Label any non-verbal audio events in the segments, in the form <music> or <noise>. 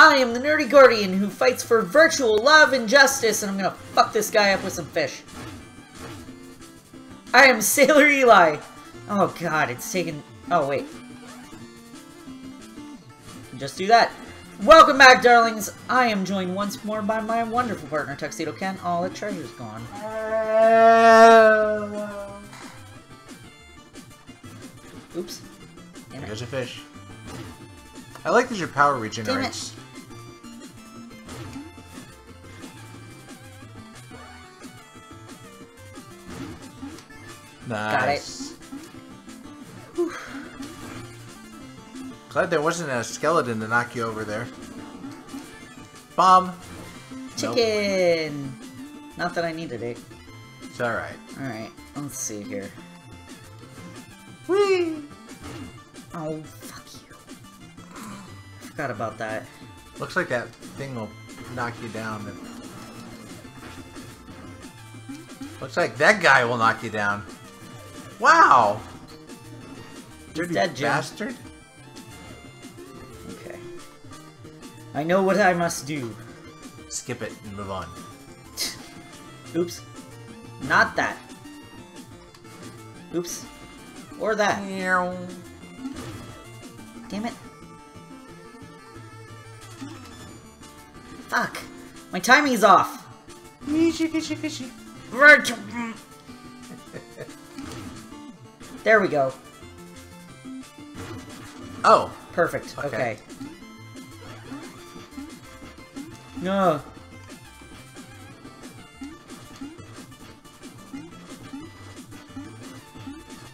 I am the nerdy guardian who fights for virtual love and justice, and I'm gonna fuck this guy up with some fish. I am Sailor Eli. Oh god, it's taken... Oh, wait. Just do that. Welcome back, darlings. I am joined once more by my wonderful partner, Tuxedo Ken. All the treasure's gone. Oops. Damn it. There's a fish. I like that your power regenerates. Nice. Glad there wasn't a skeleton to knock you over there. Bomb. Nope. Chicken! Not that I needed it. It's alright. Alright, let's see here. Whee! Oh, fuck you. I forgot about that. Looks like that thing will knock you down. Looks like that guy will knock you down. Wow! Dirty dead, Jim. bastard. Okay. I know what I must do. Skip it and move on. Oops. Not that. Oops. Or that. Damn it. Fuck. My timing's off. Mm. There we go. Oh, Perfect. Okay. Okay. No.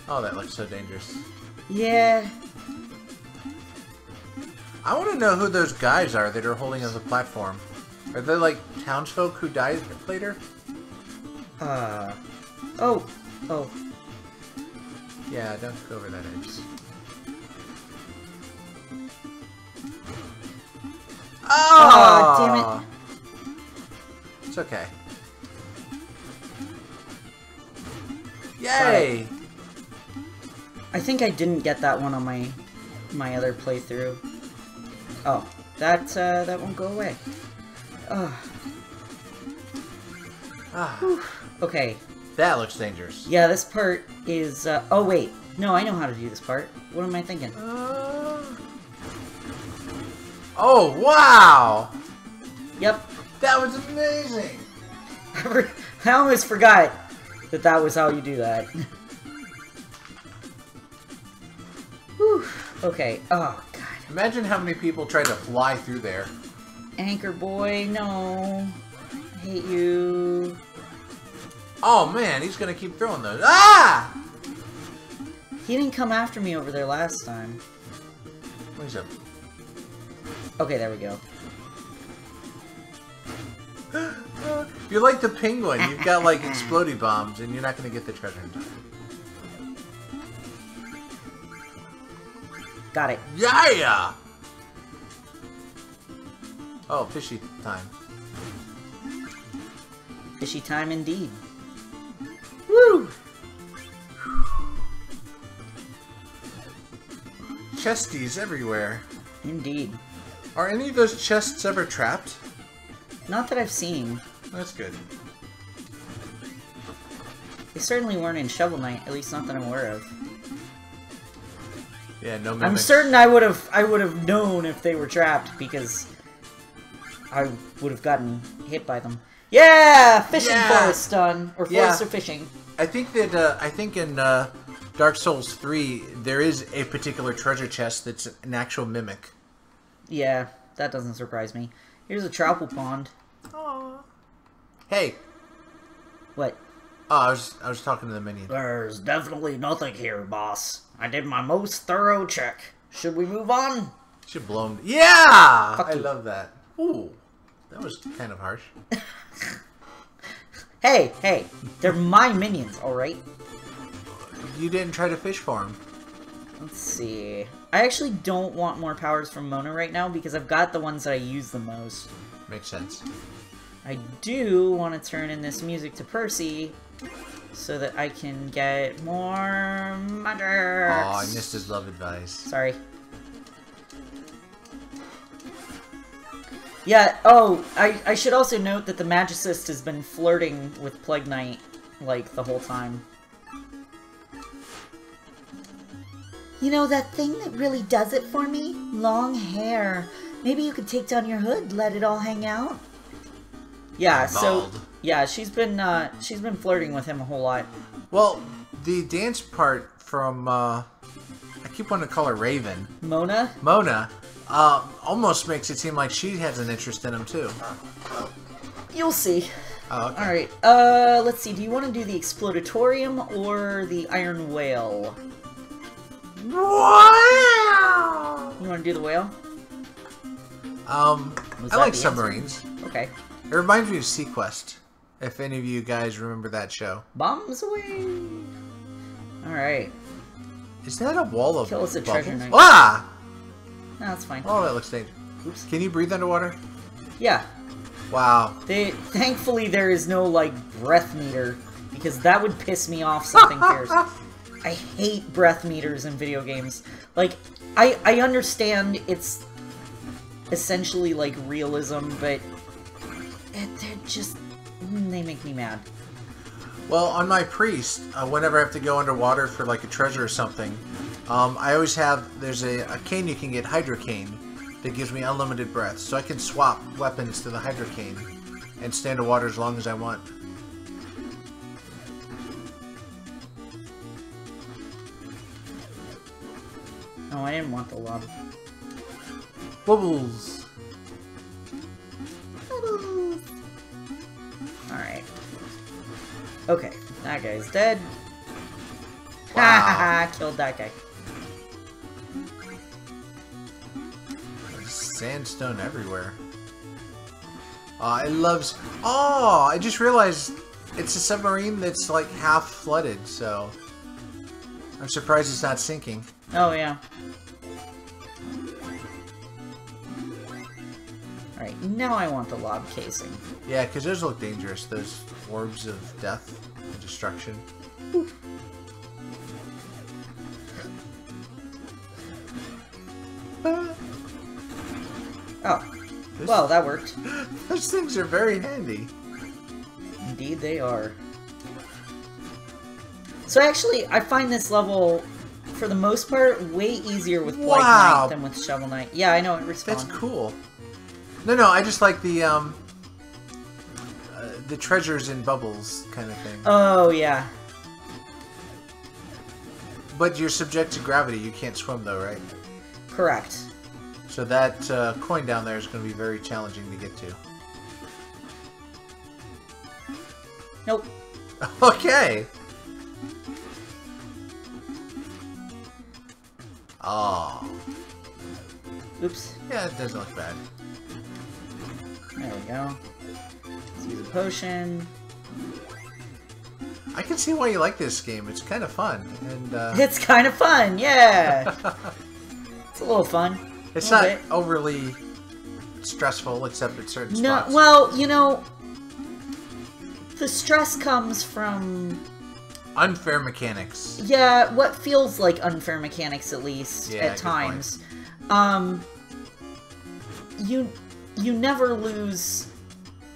oh, that looks so dangerous. Yeah. I want to know who those guys are that are holding up the platform. Are they like townsfolk who died later? Uh. Oh. Oh. Yeah, don't go over that edge. Oh, damn it! It's okay. Yay! I think I didn't get that one on my my other playthrough. Oh, that uh, that won't go away. Ugh. Ah, Okay. That looks dangerous. Yeah, this part is. Uh, oh wait, no, I know how to do this part. What am I thinking? Uh, oh, wow! Yep. That was amazing! <laughs> I almost forgot that that was how you do that. <laughs> Whew. Okay. Oh god. Imagine how many people tried to fly through there. Anchor boy, no. I hate you. Oh man, he's gonna keep throwing those. Ah! He didn't come after me over there last time. He's a Okay, there we go. <gasps> You're like the penguin. You've got like explodey bombs, and you're not going to get the treasure in time. Got it. Yeah, yeah! Oh, fishy time. Fishy time indeed. Woo! Chesties everywhere. Indeed. Are any of those chests ever trapped? Not that I've seen. That's good. They certainly weren't in Shovel Knight, at least not that I'm aware of. Yeah, no I'm certain I would have I would have known if they were trapped because I would have gotten hit by them. Yeah, fishing Yeah. forest done or Yeah. forest of fishing. I think that uh, I think in uh, Dark Souls 3 there is a particular treasure chest that's an actual mimic. Yeah, that doesn't surprise me. Here's a troupple pond. Hey, What? oh, I was I was talking to the minion. There's definitely nothing here, boss. I did my most thorough check. Should we move on? Should blow him. Yeah, Fuck I you. love that. Ooh, that was kind of harsh. <laughs> Hey, hey, they're my minions, alright? You didn't try to fish for him. Let's see. I actually don't want more powers from Mona right now because I've got the ones that I use the most. Makes sense. I do want to turn in this music to Percy so that I can get more magic. Oh, I missed his love advice. Sorry. Yeah, oh, I, I should also note that the Magicist has been flirting with Plague Knight, like, the whole time. You know that thing that really does it for me? Long hair. Maybe you could take down your hood, let it all hang out. Yeah, so yeah, she's been uh she's been flirting with him a whole lot. Well, the dance part from uh, I keep wanting to call her Raven, Mona? Mona, uh, almost makes it seem like she has an interest in him too. You'll see. Oh, okay. Alright, uh let's see, do you want to do the Explodatorium or the Iron Whale? Wow. You want to do the whale? Um, Was I like the answer? submarines. Okay. It reminds me of seaQuest. If any of you guys remember that show, Bombs away! Alright. is that a wall of Kill us a treasure knight. Ah! No, that's fine. Oh, that looks dangerous. Oops. Can you breathe underwater? Yeah. Wow. They thankfully there is no like breath meter because that would piss me off something <laughs> fierce. I hate breath meters in video games. Like I I understand it's essentially like realism, but it, they're just mm, they make me mad. Well, on my priest, uh, whenever I have to go underwater for like a treasure or something, um, I always have there's a, a cane you can get, hydrocane, that gives me unlimited breath, so I can swap weapons to the hydrocane and stand stay underwater as long as I want. Oh, I didn't want the lob. Bubbles. Alright. Okay, that guy's dead. Ha Wow. ha <laughs> ha! Killed that guy. Sandstone everywhere. Oh, I loves. Oh, I just realized it's a submarine that's like half flooded, so I'm surprised it's not sinking. Oh, yeah. Alright, now I want the lob casing. Yeah, because those look dangerous. Those orbs of death and destruction. Oh, well, that worked. <laughs> Those things are very handy. Indeed they are. So actually, I find this level, for the most part, way easier with Blight Wow. Knight than with Shovel Knight. Yeah, I know, it respawned. That's cool. No, no, I just like the um, uh, the treasures in bubbles kind of thing. Oh, yeah. But you're subject to gravity. You can't swim though, right? Correct. So that uh, coin down there is going to be very challenging to get to. Nope. <laughs> Okay. Oh, Oops. yeah, it doesn't look bad. There we go. Let's use a potion. I can see why you like this game. It's kind of fun, and uh, It's kind of fun, yeah! <laughs> it's a little fun. It's not bit. overly stressful, except at certain No, spots. well, you know, the stress comes from unfair mechanics. Yeah, what feels like unfair mechanics at least Yeah, at times. Um you you never lose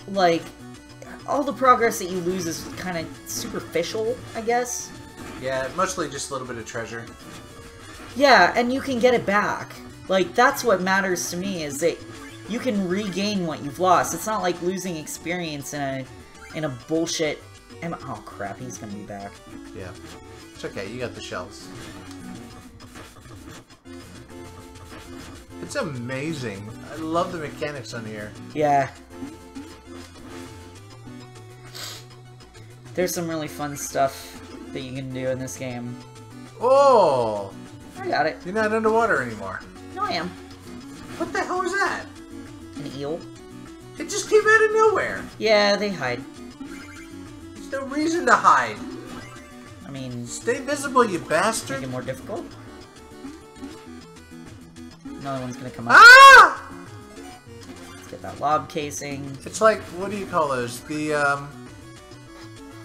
like all the progress that you lose is kind of superficial, I guess. Yeah, mostly just a little bit of treasure. Yeah, and you can get it back. Like that's what matters to me is that you can regain what you've lost. It's not like losing experience in a in a bullshit am- Oh crap, he's to be back. Yeah, it's okay. You got the shells. It's amazing. I love the mechanics on here. Yeah. There's some really fun stuff that you can do in this game. Oh, I got it. you're not underwater anymore. No, I am. What the hell is that? An eel. It just came out of nowhere. Yeah, they hide. There's no reason to hide. I mean, Stay visible, you bastard. make it more difficult. Another one's gonna come up. Ah! Let's get that lob casing. It's like what do you call those? The um,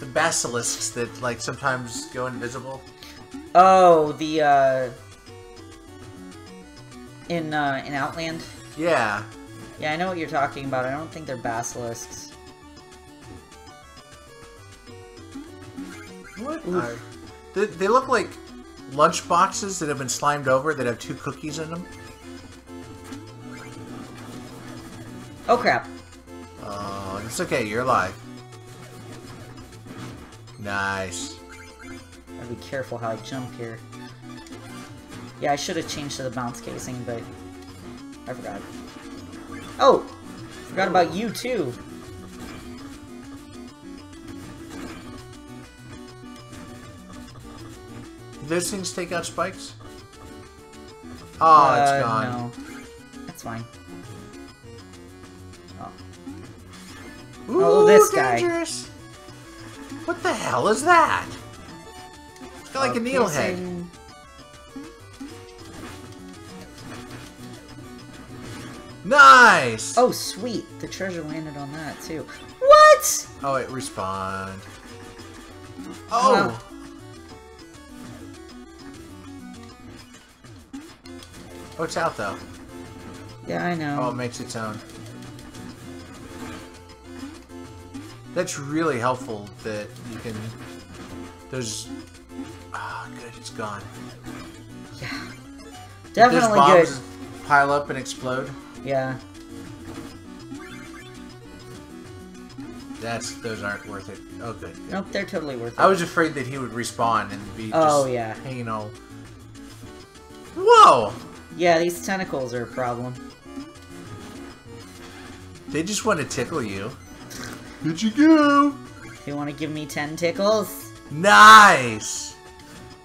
the basilisks that like sometimes go invisible. Oh, the uh in uh in Outland. Yeah, Yeah, I know what you're talking about. I don't think they're basilisks. What? are- they, they look like lunch boxes that have been slimed over that have two cookies in them. Oh crap. Oh, it's okay. You're alive. Nice. Gotta be careful how I jump here. Yeah, I should have changed to the bounce casing, but I forgot. Oh! Forgot about you too. Those things take out spikes? Oh, it's Uh, gone. No. That's fine. Oh. Ooh, Oh, this guy. What the hell is that? It's got like a needle head. Nice! Oh, sweet. The treasure landed on that too. What? Oh, it respawned. Oh! Wow. Oh, it's out though. Yeah, I know. Oh, it makes its own. That's really helpful that you can. There's. Ah, good, it's gone. yeah. Definitely good. pile up and explode. Yeah. That's those aren't worth it. Oh, good. good. Nope, they're totally worth it. I was afraid that he would respawn and be oh, just Oh, yeah. hanging all. Whoa! Yeah, these tentacles are a problem. They just want to tickle you. Where'd you go? You want to give me 10 tickles? Nice!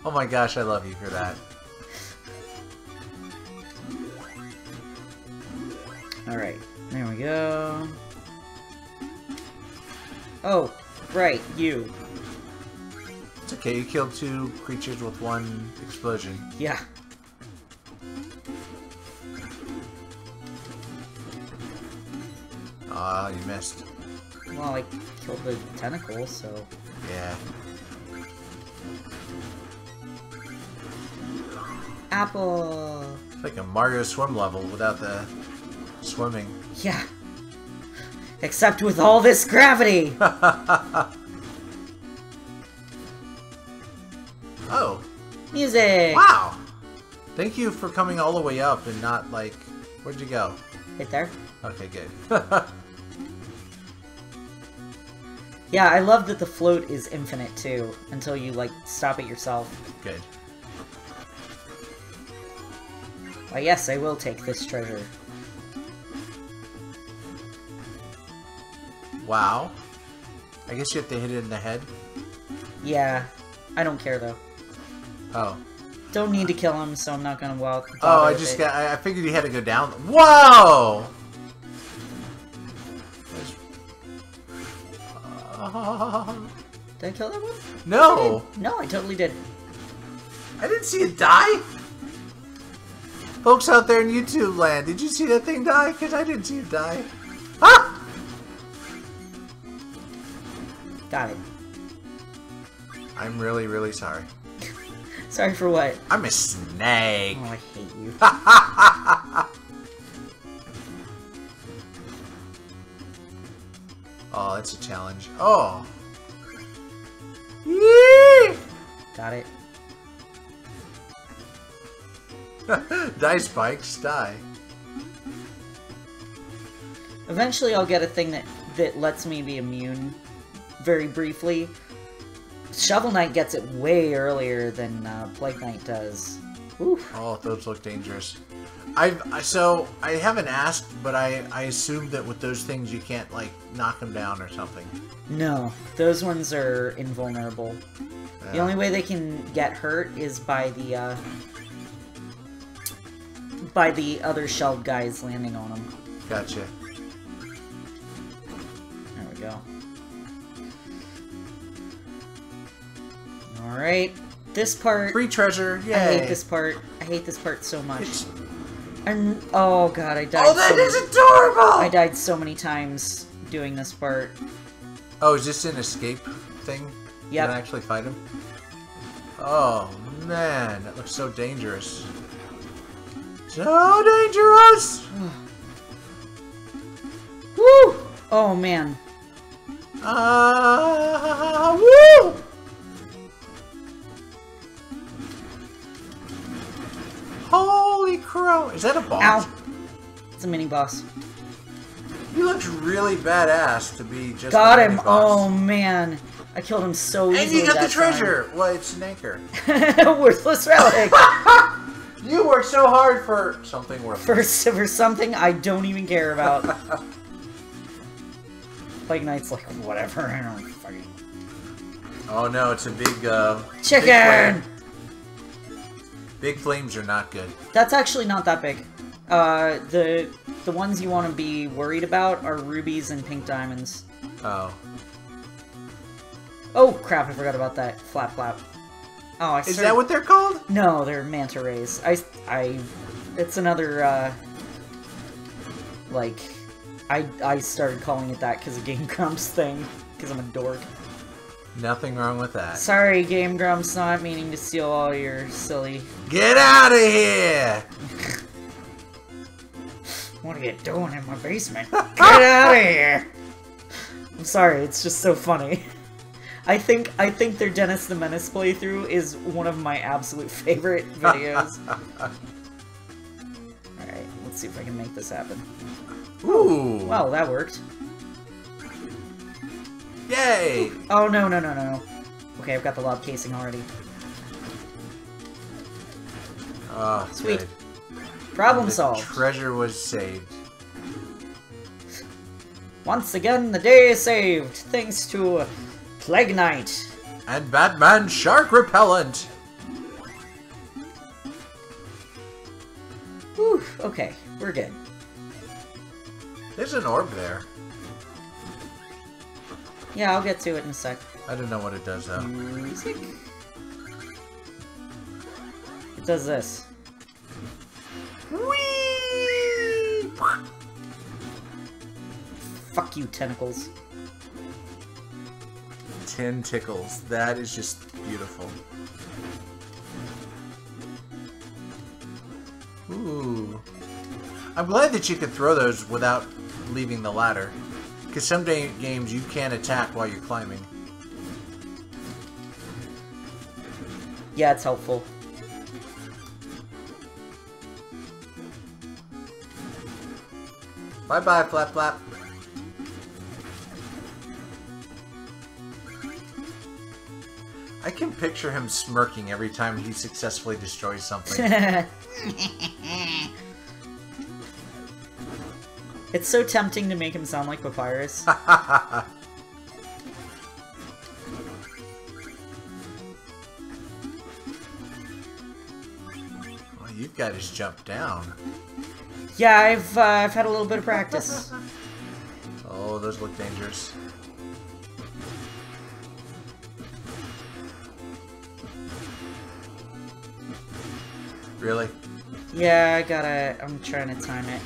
Oh my gosh, I love you for that. Alright, there we go. Oh, right, you. It's okay, you killed two creatures with one explosion. Yeah. Ah, you missed. Well, I killed the tentacle, so... Yeah. Apple! It's like a Mario swim level without the swimming. Yeah. Except with all this gravity! <laughs> Oh, Music! wow! Thank you for coming all the way up and not like. Where'd you go? Right there. Okay, good. <laughs> Yeah, I love that the float is infinite, too, until you, like, stop it yourself. good. Why, yes, I will take this treasure. Wow. I guess you have to hit it in the head. Yeah, I don't care, though. Oh. Don't need to kill him, so I'm not gonna well. Oh, I just got. I I figured you had to go down. Whoa! <laughs> Did I kill that one? no, No, I totally did. I didn't see it die. Folks out there in YouTube land, did you see that thing die? Because I didn't see it die. Got it. I'm really, really sorry. <laughs> Sorry for what? I'm a snake. Oh, I hate you. <laughs> Oh, that's a challenge. Oh. Yee! <laughs> Got it. die spikes, die. Eventually, I'll get a thing that that lets me be immune, very briefly. Shovel Knight gets it way earlier than uh, Plague Knight does. Oof. Oh, those look dangerous. I've I- so I haven't asked, but I I assume that with those things you can't like knock them down or something. No, those ones are invulnerable. The only way they can get hurt is by the uh, by the other shelled guys landing on them. Gotcha. There we go. All right, this part. Free treasure! I hate this part. I hate this part so much. It's- And oh god, I died. oh, that so is adorable! I died so many times doing this part. Oh, is this an escape thing? Yep. can actually fight him? Oh, man. That looks so dangerous. So dangerous! Woo! Oh man. Ah, woo! Holy crow! Is that a boss? Ow. It's a mini boss. He looks really badass to be just Got him. mini Oh man. I killed him so easily. And you got the treasure! Well, it's an anchor. <laughs> <laughs> Worthless relic. <laughs> You worked so hard for something worth for, for something I don't even care about. Plague Knight's like, whatever, I don't fucking... Oh no, it's a big, uh... Chicken! flame. Big flames are not good. That's actually not that big. Uh, the the ones you want to be worried about are rubies and pink diamonds. Oh. Oh, crap, I forgot about that. Flap, flap. Oh, I Is started- that what they're called? No, they're manta rays. I, I, it's another, uh, like, I, I started calling it that because of Game Grumps thing, because I'm a dork. Nothing wrong with that. Sorry, Game Grumps, not meaning to steal all your silly... Get out of here! What are you doing in my basement? Get out of here! I'm sorry, it's just so funny. I think I think their Dennis the Menace playthrough is one of my absolute favorite <laughs> videos. Alright, let's see if I can make this happen. Ooh! Well, that worked. Yay! Oh, no, no, no, no. Okay, I've got the lob casing already. Oh, Sweet. good. Problem The solved. treasure was saved. Once again, the day is saved, thanks to Plague Knight. And Batman Shark Repellent! Whew, okay, we're good. There's an orb there. Yeah, I'll get to it in a sec. I don't know what it does though. Music? It does this. Whee! Fuck you, tentacles. Ten tickles. That is just beautiful. Ooh. I'm glad that you could throw those without leaving the ladder. Because some day games you can't attack while you're climbing. Yeah, it's helpful. Bye bye, Flap Flap. I can picture him smirking every time he successfully destroys something. <laughs> it's so tempting to make him sound like Papyrus. <laughs> well, you've got his jump down. yeah, I've uh, I've had a little bit of practice. <laughs> Oh, those look dangerous. Really? Yeah, I gotta. I'm trying to time it.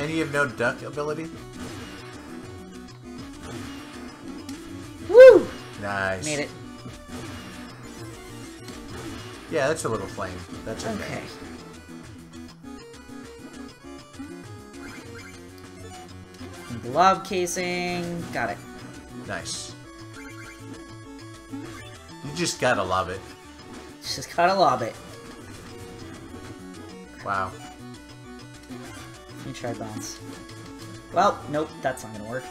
And you have no duck ability? Woo! Nice. Made it. Yeah, that's a little flame. That's okay. Okay. Glove casing. Got it. Nice. You just gotta love it. Just gotta love it. Wow. Me try bounce. Well, nope, that's not gonna work.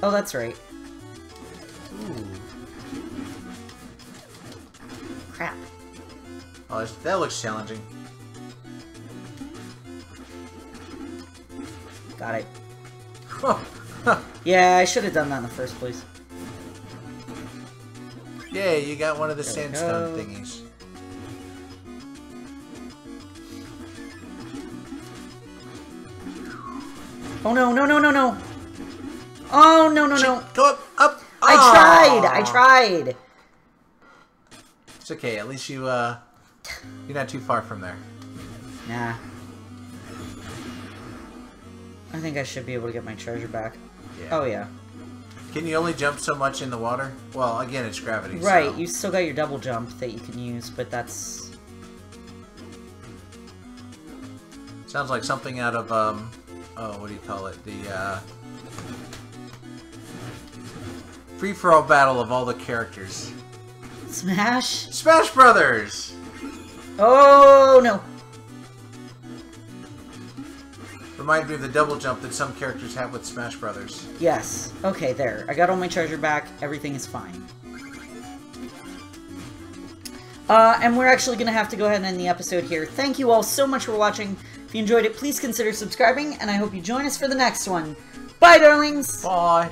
Oh, that's right. Ooh. Crap. Oh, that looks challenging. Got it. <laughs> Yeah, I should have done that in the first place. Yay, you got one of the There sandstone thingies. Oh no, no, no, no, no! Oh, no, no, no! Go up, up! I Ah! tried! I tried! It's okay, at least you, uh, you're not too far from there. Nah. I think I should be able to get my treasure back. Yeah. Oh, yeah. Can you only jump so much in the water? Well, again, it's gravity. Right, so- you still got your double jump that you can use, but that's... Sounds like something out of, um, oh, what do you call it? The, uh, free-for-all battle of all the characters. Smash? Smash Brothers! Oh, no. Remind me of the double jump that some characters have with Smash Brothers. Yes. Okay, there. I got all my treasure back. Everything is fine. Uh, and we're actually going to have to go ahead and end the episode here. Thank you all so much for watching. If you enjoyed it, please consider subscribing, and I hope you join us for the next one. Bye, darlings! Bye!